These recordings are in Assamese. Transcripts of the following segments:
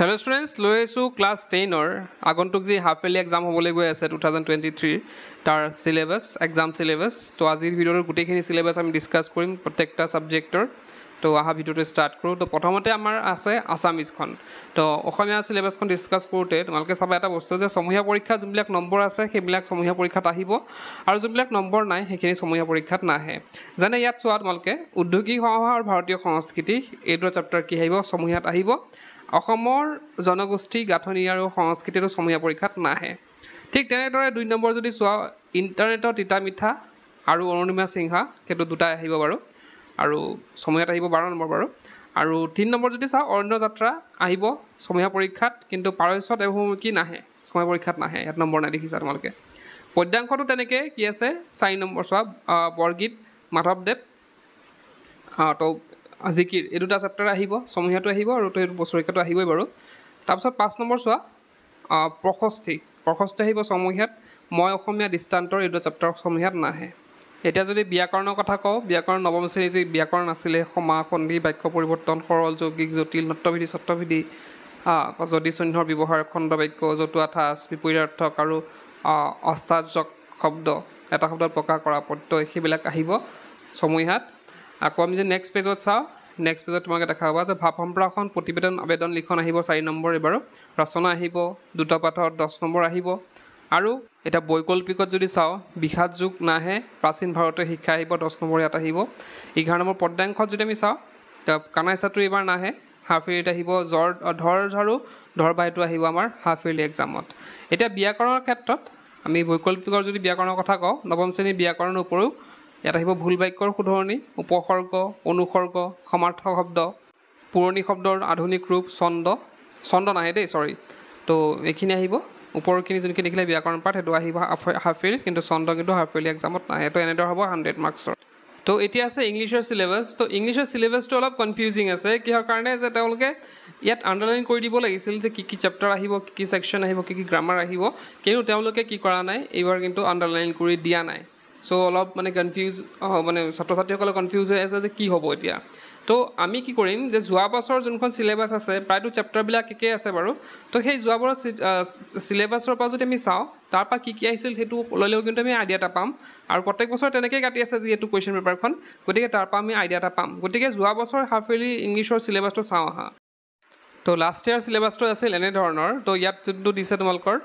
হেল্ল' ষ্টুডেণ্টছ লৈ আহিছোঁ ক্লাছ টেনৰ আগন্তুক যি হাফ ইয়াৰলি এক্সাম হ'বলৈ গৈ আছে টু থাউজেণ্ড টুৱেণ্টি থ্ৰীৰ তাৰ চিলেবাছ এক্সাম চিলেবাছ তো আজিৰ ভিডিঅ'টোৰ গোটেইখিনি চিলেবাছ আমি ডিছকাছ কৰিম প্ৰত্যেকটা ছাবজেক্টৰ তো অহা ভিডিঅ'টো ষ্টাৰ্ট কৰোঁ। তো প্ৰথমতে আমাৰ আছে আছামিজখন তো অসমীয়া চিলেবাছখন ডিছকাছ কৰোঁতে তোমালোকে চাবা এটা বস্তু যে সমূহীয়া পৰীক্ষা যোনবিলাক নম্বৰ আছে সেইবিলাক সমূহীয়া পৰীক্ষাত আহিব। আৰু যোনবিলাক নম্বৰ নাই সেইখিনি সমূহীয়া পৰীক্ষাত নাহে। যেনে ইয়াত চোৱা তোমালোকে উদ্যোগিক সমাহাৰ আৰু ভাৰতীয় সংস্কৃতি এই দুটা চেপ্টাৰ কি আহিব? সমূহীয়াত আহিব। অসমৰ জনগোষ্ঠী গাঁথনি আৰু সংস্কৃতিটো সমূহীয়া পৰীক্ষাত নাহে। ঠিক তেনেদৰে দুই নম্বৰ যদি চোৱা ইণ্টাৰনেটৰ তিতা মিঠা আৰু অৰুণিমা সিংহা সেইটো দুটাই আহিব বাৰু। আৰু সমূহীয়াত আহিব বাৰ নম্বৰ বাৰু। আৰু তিনি নম্বৰ যদি চাওঁ অৰণ্য যাত্ৰা আহিব সমূহীয়া পৰীক্ষাত কিন্তু পাৰস্যত এইবোৰ নাহে? সমূহীয়া পৰীক্ষাত নাহে ইয়াত নম্বৰ নাই দেখিছা তোমালোকে। পদ্যাংশটো তেনেকৈ কি আছে? চাৰি নম্বৰ চোৱা বৰগীত মাধৱদেৱ তো জিকিৰ এই দুটা চেপ্টাৰ আহিব সমূহীয়াটো আহিব আৰু তো এইটো বছৰীয়াটো আহিবই বাৰু। তাৰপিছত পাঁচ নম্বৰ চোৱা প্ৰশস্তি। প্ৰশস্তি আহিব সমূহীয়াত মই অসমীয়া দৃষ্টান্তৰ এই দুটা চেপ্টাৰ সমূহীয়াত নাহে। এতিয়া যদি ব্যাকৰণৰ কথা কওঁ ব্যাকৰণ নৱম শ্ৰেণীৰ যি ব্যাকৰণ আছিলে সমা সন্ধি বাক্য পৰিৱৰ্তন সৰল যৌগিক জটিল নত্যবিধি সত্যবিধি যদি চিহ্নৰ ব্যৱহাৰ খণ্ড বাক্য জতুৱা ঠাঁচ বিপৰীতাৰ্থক আৰু আহ, অস্তাৰ্যক শব্দ এটা শব্দত প্ৰকাশ কৰা প্ৰত্যয় সেইবিলাক আহিব সমূহীয়াত আকৌ আমি যে নেক্সট পেজত চাওঁ নেক্সট পেজত তোমালোকে দেখা পাবা যে ভাৱ সম্প্ৰাসন প্ৰতিবেদন আবেদন লিখন আহিব চাৰি নম্বৰ এইবাৰো ৰচনা আহিব দুটা পাঠত দহ নম্বৰ আহিব। আৰু এতিয়া বৈকল্পিকত যদি চাওঁ বিষাদ যুগ নাহে প্ৰাচীন ভাৰতীয় শিক্ষা আহিব দহ নম্বৰ ইয়াত আহিব। এঘাৰ নম্বৰ পদ্যাংশত যদি আমি চাওঁ কানাই চাতুৰি এইবাৰ নাহে হাফ ইয়েৰিত আহিব জ্বৰ ধৰ ঝাৰু ধৰ বাইটো আহিব আমাৰ হাফ ইয়েৰলি এক্সামত এতিয়া ব্যাকৰণৰ ক্ষেত্ৰত আমি বৈকল্পিকৰ যদি ব্যাকৰণৰ কথা কওঁ নৱম শ্ৰেণীৰ ব্যাকৰণৰ উপৰিও ইয়াত আহিব ভুল বাক্যৰ শুধৰণি উপসৰ্গ অনুসৰ্গ সমাৰ্থক শব্দ পুৰণি শব্দৰ আধুনিক ৰূপ ছন্দ। ছন্দ নাহে দেই চৰি তো এইখিনি আহিব। ওপৰখিনি যোনখিনি দেখিলে ব্যাকৰণ পাঠ সেইটো আহিব হাফ ইয়েৰ কিন্তু ছন্দ কিন্তু হাফ ইয়েৰলি এক্সামত নাহে। তো এনেদৰে হ'ব হাণ্ড্ৰেড মাৰ্কছৰ তো এতিয়া আছে ইংলিছৰ চিলেবাছ তো ইংলিছৰ চিলেবাছটো অলপ কনফিউজিং আছে। কিহৰ কাৰণে যে তেওঁলোকে ইয়াত আণ্ডাৰলাইন কৰি দিব লাগিছিল যে কি কি চেপ্টাৰ আহিব কি কি ছেকশ্যন আহিব কি কি গ্ৰামাৰ আহিব। কিন্তু তেওঁলোকে কি কৰা নাই এইবাৰ কিন্তু আণ্ডাৰলাইন কৰি দিয়া নাই। চ' অলপ মানে কনফিউজ মানে ছাত্ৰ ছাত্ৰীসকলে কনফিউজ হৈ আছে যে কি হ'ব এতিয়া। তো আমি কি কৰিম যে যোৱা বছৰ যোনখন চিলেবাছ আছে প্ৰায়তো চেপ্টাৰবিলাক একেই আছে বাৰু। তো সেই যোৱা বছৰ চিলেবাছৰ পৰা যদি আমি চাওঁ তাৰ পৰা কি কি আহিছিল সেইটো ল'লেও কিন্তু আমি আইডিয়া এটা পাম। আৰু প্ৰত্যেক বছৰ তেনেকৈ কাটি আছে যিহেতু কুৱেশ্যন পেপাৰখন গতিকে তাৰ পৰা আমি আইডিয়া এটা পাম। গতিকে যোৱা বছৰ হাফ ইয়েৰলি ইংলিছৰ চিলেবাছটো চাওঁ আহা। তো লাষ্ট ইয়াৰ চিলেবাছটো আছিল এনেধৰণৰ তো ইয়াত যোনটো দিছে তোমালোকৰ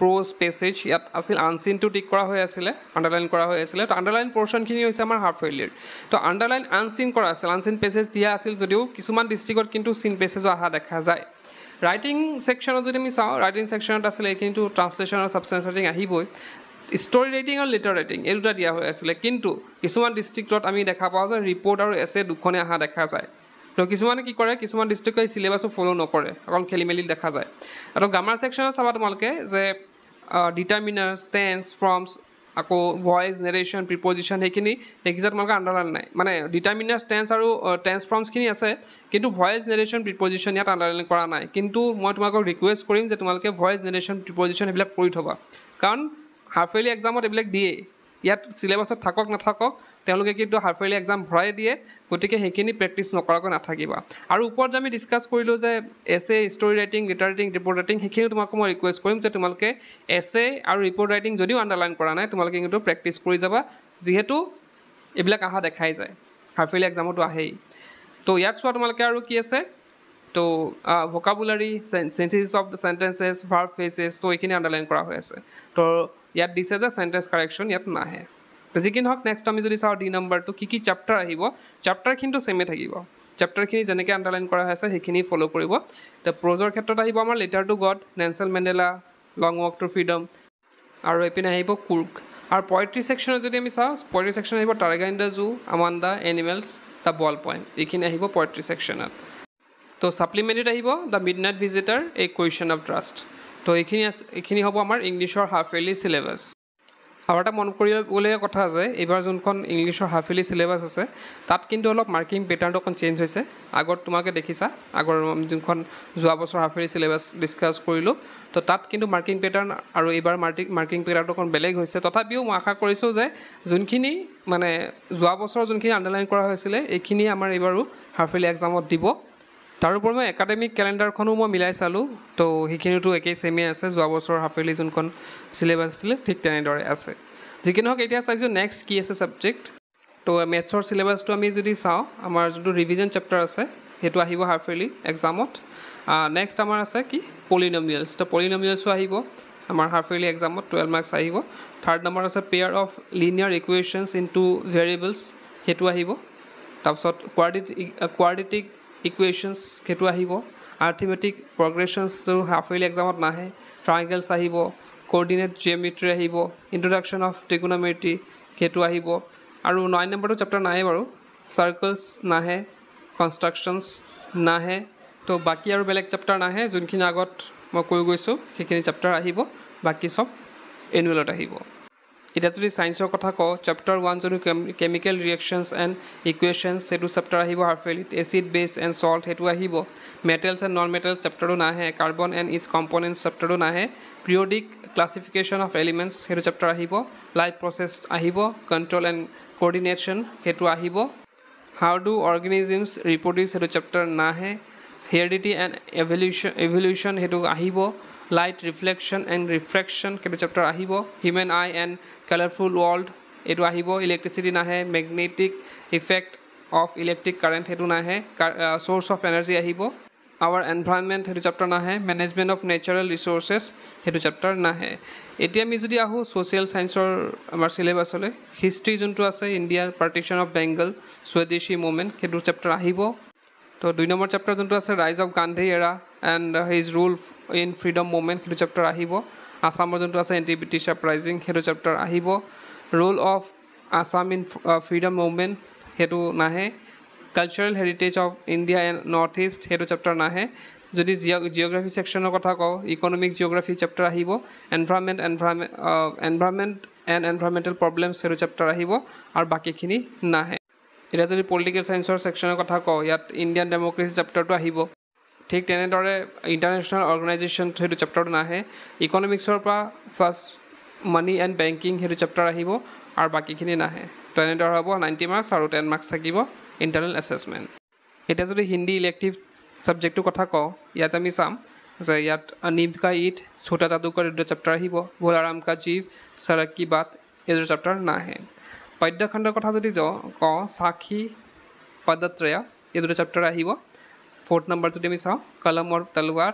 প্ৰ'জ পেছেজ ইয়াত আছিল আনচিনটো টিক কৰা হৈ আছিলে আণ্ডাৰলাইন কৰা হৈ আছিলে। তো আণ্ডাৰলাইন পৰ্চনখিনি হৈছে আমাৰ হাফ ইয়েৰলিৰ তো আণ্ডাৰলাইন আনচিন কৰা আছিল আনচিন পেছেজ দিয়া আছিল যদিও কিছুমান ডিষ্ট্ৰিক্টত কিন্তু চিন পেছেজো অহা দেখা যায়। ৰাইটিং ছেকশ্যনত যদি আমি চাওঁ ৰাইটিং ছেকশ্যনত আছিলে এইখিনিতো ট্ৰান্সলেশ্যন আৰু ছাবষ্টেঞ্চ ৰাইটিং আহিবই। ষ্টৰি ৰাইটিং আৰু লিটাৰ ৰাইটিং এই দুটা দিয়া হৈ আছিলে। কিন্তু কিছুমান ডিষ্ট্ৰিক্টত আমি দেখা পাওঁ যে ৰিপৰ্ট আৰু এছে দুখনে অহা দেখা যায়। তো কিছুমানে কি কৰে কিছুমান ডিষ্ট্ৰিক্টে চিলেবাছো ফ'ল' নকৰে অকণ খেলি মেলি দেখা যায়। আৰু গ্ৰামাৰ ছেকশ্যনত চাবা তোমালোকে যে ডিটাৰমিনাৰ্ছ টেন্স ফৰ্মছ আকৌ ভইচ নেৰেশ্যন প্ৰিপজিশ্যন সেইখিনি দেখিছা তোমালোকে আণ্ডাৰলাইন নাই। মানে ডিটাৰমিনাৰ্ছ টেন্স আৰু টেন্স ফৰ্মছখিনি আছে কিন্তু ভইচ নেৰেশ্যন প্ৰিপজিশ্যন ইয়াত আণ্ডাৰলাইন কৰা নাই। কিন্তু মই তোমালোকক ৰিকুৱেষ্ট কৰিম যে তোমালোকে ভইচ নেৰেশ্যন প্ৰিপজিশ্যন সেইবিলাক কৰি থ'বা। কাৰণ হাফ ইয়েৰলি এক্সামত এইবিলাক দিয়েই। ইয়াত চিলেবাছত থাকক নাথাকক তেওঁলোকে কিন্তু হাফ ইয়েৰলি এক্সাম ভৰাই দিয়ে গতিকে সেইখিনি প্ৰেক্টিচ নকৰাকৈ নাথাকিবা। আৰু ওপৰত যে আমি ডিছকাছ কৰিলোঁ যে essay story writing letter writing report writing সেইখিনি তোমালোকক মই ৰিকুৱেষ্ট কৰিম যে তোমালোকে এছে আৰু ৰিপৰ্ট ৰাইটিং যদিও আণ্ডাৰলাইন কৰা নাই তোমালোকে কিন্তু প্ৰেক্টিচ কৰি যাবা যিহেতু এইবিলাক অহা দেখাই যায়। হাফ ইয়েৰলি এক্সামতো আহেই। তো ইয়াত চোৱা তোমালোকে আৰু কি আছে? তো vocabulary sentences of sentences verb phrases তো এইখিনি আণ্ডাৰলাইন কৰা হৈ আছে। তো ইয়াত দিছে যে চেণ্টেঞ্চ কাৰেকশ্যন ইয়াত নাহে। যি কি নহওক নেক্সট আমি যদি চাওঁ ডি নম্বৰটো কি কি চেপ্টাৰ আহিব। চেপ্টাৰখিনিতো ছেমে থাকিব। চেপ্টাৰখিনি যেনেকৈ আণ্ডাৰলাইন কৰা হৈ আছে সেইখিনি ফ'ল' কৰিব। তো প্ৰ'জৰ ক্ষেত্ৰত আহিব আমাৰ letter to God Nelson Mandela long walk to freedom আৰু এইপিনে আহিব কুৰ্ক আৰু পয়ট্ৰি ছেকশ্যনত যদি আমি চাওঁ পয়ট্ৰি ছেকশ্যন আহিব টাৰ্গা in the zoo Amanda animals the ball poem এইখিনি আহিব পয়ট্ৰি ছেকশ্যনত তো ছাপ্লিমেণ্টেড আহিব the midnight visitor a question of trust তো এইখিনি আছে এইখিনি হ'ব আমাৰ ইংলিছৰ হাফ ইয়েৰলি চিলেবাছ আৰু এটা মন কৰিবলগীয়া কথা যে এইবাৰ যোনখন ইংলিছৰ হাফ ইয়েৰলি চিলেবাছ আছে তাত কিন্তু অলপ মাৰ্কিং পেটাৰ্ণটো অকণ চেঞ্জ হৈছে। আগত তোমালোকে দেখিছা আগৰ যোনখন যোৱা বছৰ হাফ ইয়েৰলি চিলেবাছ ডিছকাছ কৰিলোঁ তো তাত কিন্তু মাৰ্কিং পেটাৰ্ণ আৰু এইবাৰ মাৰ্কিং মাৰ্কিং পেটাৰ্ণটো অকণ বেলেগ হৈছে। তথাপিও মই আশা কৰিছোঁ যে যোনখিনি মানে যোৱা বছৰ যোনখিনি আণ্ডাৰলাইন কৰা হৈছিলে এইখিনি আমাৰ এইবাৰো হাফ ইয়েৰলি এক্সামত দিব। তাৰোপৰি মই একাডেমিক কেলেণ্ডাৰখনো মই মিলাই চালোঁ তো সেইখিনিতো একেই ছেমেই আছে। যোৱা বছৰ হাফ ইয়াৰলি যোনখন চিলেবাছ আছিলে ঠিক তেনেদৰে আছে। যি কি নহওক এতিয়া চাইছোঁ নেক্সট কি আছে ছাবজেক্ট তো মেথছৰ চিলেবাছটো আমি যদি চাওঁ আমাৰ যোনটো ৰিভিজন চেপ্টাৰ আছে সেইটো আহিব হাফ ইয়াৰলি এক্সামত নেক্সট আমাৰ আছে কি? পলিনমিয়েলছ তো পলিনমিয়েলছো আহিব আমাৰ হাফ ইয়াৰলি এক্সামত টুৱেলভ মাৰ্কছ আহিব। থাৰ্ড নম্বৰ আছে pair of linear equations in two variables সেইটো আহিব। তাৰপিছত কোৱাৰ্ডিটিক কোৱাৰ্ডিটিক ইকুৱেশ্যনছ সেইটো আহিব? আৰ্থমেটিক প্ৰগ্ৰেশ্যনছটো হাফ ইয়াৰলি এক্সামত নাহে। ট্ৰাইংগেলছ আহিব। কৰ্ডিনেট জিঅ'মেট্ৰি আহিব। ইণ্ট্ৰডাকশ্যন অফ ট্ৰিকোনমেট্ৰি সেইটো আহিব। আৰু নাইন নম্বৰটো চেপ্টাৰ নাহে বাৰু। চাৰ্কলছ নাহে। কনষ্ট্ৰাকশ্যনছ নাহে। তো বাকী আৰু বেলেগ চেপ্টাৰ নাহে। যোনখিনি আগত মই কৈ গৈছোঁ সেইখিনি চেপ্টাৰ আহিব। বাকী চব এনুৱেলত আহিব। এতিয়া যদি ছায়েন্সৰ কথা কওঁ। চেপ্টাৰ ওৱান যোনটো কেমিকেল ৰিয়েকশ্যনছ এণ্ড ইকুৱেশ্যনছ সেইটো চেপ্টাৰ আহিব ইয়াৰলিত এচিড বেছ এণ্ড চল্ট সেইটো আহিব। মেটেলছ এণ্ড নন মেটেলছ চেপ্টাৰটো নাহে কাৰ্বন এণ্ড ইটছ কম্পনেণ্টছ চেপ্টাৰটো নাহে। পিৰিয়ডিক ক্লাছিফিকেশ্যন অফ এলিমেণ্টছ সেইটো চেপ্টাৰ আহিব। লাইফ প্ৰচেছ আহিব কণ্ট্ৰল এণ্ড কৰ্ডিনেশ্যন সেইটো আহিব। হাউ ডু অৰ্গেনিজিমছ ৰিপ্ৰডিউচ সেইটো চেপ্টাৰ নাহে। হেৰিডিটি এণ্ড এভলিউশ্যন এভলিউশ্যন সেইটো আহিব। লাইট ৰিফ্লেকশ্যন এণ্ড ৰিফ্ৰেকশ্যন সেইটো চেপ্টাৰ আহিব human eye and colourful world এইটো আহিব ইলেক্ট্ৰিচিটি নাহে magnetic effect of electric current সেইটো নাহে চ'ৰ্চ অফ এনাৰ্জি আহিব আৱাৰ এনভাইৰনমেণ্ট সেইটো চেপ্টাৰ নাহে মেনেজমেণ্ট অফ নেচাৰেল ৰিচ'ৰ্চেছ সেইটো চেপ্টাৰ নাহে এতিয়া আমি যদি আহোঁ ছ'চিয়েল ছায়েন্সৰ আমাৰ চিলেবাছলৈ হিষ্ট্ৰী যোনটো আছে ইণ্ডিয়াৰ পাৰ্টিশ্যন অফ বেংগল স্বদেশী মুভমেণ্ট সেইটো চেপ্টাৰ আহিব তো দুই নম্বৰ চেপ্টাৰ যোনটো আছে rise of Gandhi era and his role in freedom movement সেইটো চেপ্টাৰ আহিব। আছামৰ যোনটো আছে এণ্টি ব্ৰিটিছ আপৰাইজিং সেইটো চেপ্টাৰ আহিব। Role of Assam in freedom movement সেইটো নাহে। Cultural heritage of India and north east সেইটো চেপ্টাৰ নাহে। যদি জিঅ' জিঅ'গ্ৰাফী ছেকশ্যনৰ কথা কওঁ ইকনমিক জিঅ'গ্ৰাফী চেপ্টাৰ আহিব। Environment environment environment and environmental problems সেইটো চেপ্টাৰ আহিব। আৰু বাকীখিনি নাহে। এতিয়া যদি পলিটিকেল ছায়েন্সৰ ছেকশ্যনৰ কথা কওঁ ইয়াত ইণ্ডিয়ান ডেম'ক্ৰেচি চেপ্টাৰটো আহিব। ঠিক তেনেদৰে ইণ্টাৰনেশ্যনেল অৰ্গেনাইজেশ্যন সেইটো চেপ্টাৰটো নাহে। ইকনমিক্সৰ পৰা ফাৰ্ষ্ট মানি এণ্ড বেংকিং সেইটো চেপ্টাৰ আহিব আৰু বাকীখিনি নাহে। তেনেদৰে হ'ব নাইণ্টি মাৰ্কছ আৰু টেন মাৰ্কছ থাকিব ইণ্টাৰনেল এছেছমেণ্ট এতিয়া যদি হিন্দী ইলেক্টিভ ছাবজেক্টটোৰ কথা কওঁ ইয়াত আমি চাম যে ইয়াত নীম কা ঈদ ছোটা যাদুকৰ এইটো চেপ্টাৰ আহিব ভোলাৰাম কা জীৱ চৰক কি বাট এইটো চেপ্টাৰ নাহে। পদ্যখণ্ডৰ কথা যদি যাওঁ কওঁ সাক্ষী পদত্ৰয়া এই দুটা চেপ্টাৰ আহিব ফ'ৰ্থ নম্বৰ যদি আমি চাওঁ কলম আৰু তলৱাৰ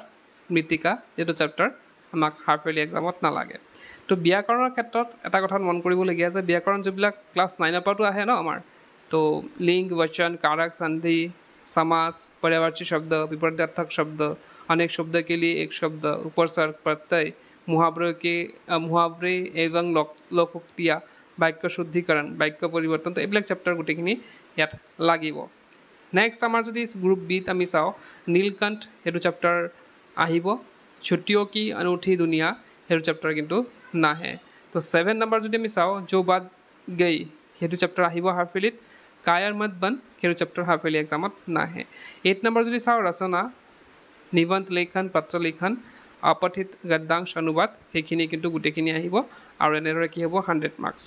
মৃত্তিকা এইটো চেপ্টাৰ আমাক হাফ ইয়াৰলি এক্সামত নালাগে তো ব্যাকৰণৰ ক্ষেত্ৰত এটা কথা মন কৰিবলগীয়া যে ব্যাকৰণ যিবিলাক ক্লাছ নাইনৰ পৰাতো আহে ন আমাৰ তো লিংগ वचन कारक संधि समास पर्यावाची शब्द विपरीतार्थक शब्द अनेक शब्द के लिए एक शब्द उपसर्ग प्रत्यय मुहावरे के मुहावरे एवं লোক লোকোক্তিয়া বাক্য শুদ্ধিকৰণ বাক্য পৰিৱৰ্তন তো এইবিলাক চেপ্টাৰ গোটেইখিনি ইয়াত লাগিব। নেক্সট আমাৰ যদি গ্ৰুপ বিত আমি চাওঁ নীলকণ্ঠ সেইটো চেপ্টাৰ আহিব ছুটিও কি অনুঠি দুনিয়া সেইটো চেপ্টাৰ কিন্তু নাহে। তো ছেভেন নম্বৰ যদি আমি চাওঁ যো বাদ গৈ সেইটো চেপ্টাৰ আহিব হাফ ইয়াৰলিত কায়াৰ মত বন সেইটো চেপ্টাৰ হাফ ইয়াৰলি এক্সামত নাহে। এইট নম্বৰ যদি চাওঁ ৰচনা নিবন্ধ লেখন পত্ৰ লিখন আপঠিত গদ্যাংশ অনুবাদ সেইখিনি কিন্তু গোটেইখিনি আহিব আৰু এনেদৰে কি হ'ব হাণ্ড্ৰেড মাৰ্কছ।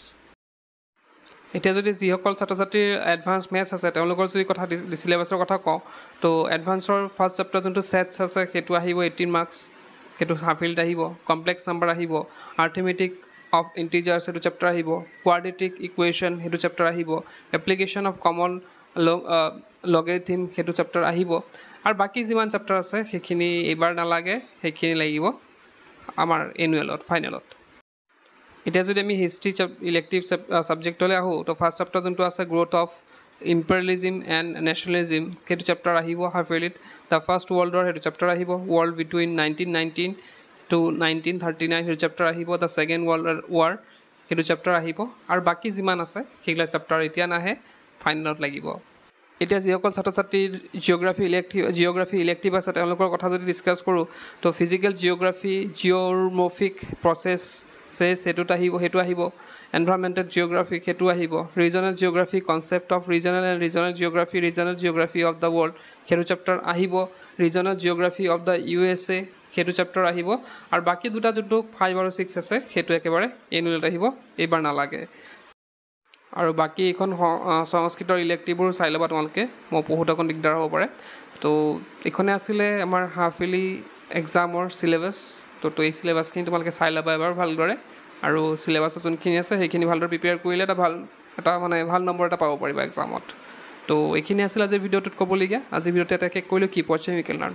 এতিয়া যদি যিসকল ছাত্ৰ ছাত্ৰীৰ এডভান্স মেথছ আছে তেওঁলোকৰ যদি কথা চিলেবাছৰ কথা কওঁ তো এডভান্সৰ ফাৰ্ষ্ট চেপ্টাৰ যোনটো ছেটছ আছে সেইটো আহিব এইটিন মাৰ্কছ সেইটো হাফ ইয়াৰলিত আহিব কমপ্লেক্স নাম্বাৰ আহিব আৰ্থমেটিক অফ ইণ্টিজাৰ্ছ সেইটো চেপ্টাৰ আহিব কোৱাড্ৰেটিক ইকুৱেশ্যন সেইটো চেপ্টাৰ আহিব এপ্লিকেশ্যন অফ কমন লগেৰিথিম সেইটো চেপ্টাৰ আহিব আৰু বাকী যিমান চেপ্টাৰ আছে সেইখিনি এইবাৰ নালাগে সেইখিনি লাগিব আমাৰ এনুৱেলত ফাইনেলত এতিয়া যদি আমি হিষ্ট্ৰী ইলেক্টিভ ছাবজেক্টলৈ আহোঁ তো ফাৰ্ষ্ট চেপ্টাৰ যোনটো আছে growth of imperialism and nationalism সেইটো চেপ্টাৰ আহিব হাফ ইয়াৰলিত দ্য ফাৰ্ষ্ট ৱৰ্ল্ডৰ সেইটো চেপ্টাৰ আহিব। World between nineteen nineteen to nineteen thirty nine সেইটো চেপ্টাৰ আহিব। দ্য ছেকেণ্ড ৱৰ্ল্ড ৱাৰ সেইটো চেপ্টাৰ আহিব। আৰু বাকী যিমান আছে সেইবিলাক চেপ্টাৰ এতিয়া নাহে ফাইনেলত লাগিব। এতিয়া যিসকল ছাত্ৰ ছাত্ৰীৰ জিঅ'গ্ৰাফী ইলেক্টিভ জিঅ'গ্ৰাফী ইলেক্টিভ আছে তেওঁলোকৰ কথা যদি ডিছকাছ কৰোঁ তো ফিজিকেল জিঅ'গ্ৰাফী প্ৰচেছ চেছ সেইটোত আহিব সেইটো আহিব এনভাইৰমেণ্টেল জিঅ'গ্ৰাফী সেইটো আহিব regional geography concept of regional and regional geography regional geography of the world সেইটো চেপ্টাৰ আহিব regional geography of the U S A সেইটো চেপ্টাৰ আহিব আৰু বাকী দুটা যোনটো ফাইভ আৰু ছিক্স আছে সেইটো একেবাৰে এনুৱেলত আহিব এইবাৰ নালাগে। আৰু বাকী এইখন সংস্কৃতৰ ইলেক্টিভবোৰ চাই ল'বা তোমালোকে। মই পঢ়োঁতে অকণ দিগদাৰ হ'ব পাৰে। তো এইখনে আছিলে আমাৰ হাফ ইয়াৰলি এক্সামৰ চিলেবাছ তো তো এই চিলেবাছখিনি তোমালোকে চাই ল'বা এবাৰ ভালদৰে। আৰু চিলেবাছত যোনখিনি আছে সেইখিনি ভালদৰে প্ৰিপেয়াৰ কৰিলে এটা ভাল এটা মানে ভাল নম্বৰ এটা পাব পাৰিবা এক্সামত তো এইখিনি আছিলে আজিৰ ভিডিঅ'টোত ক'বলগীয়া। আজিৰ ভিডিঅ'টো এটা শেষ কৰিলোঁ। কি পইচা লাৰ্ণ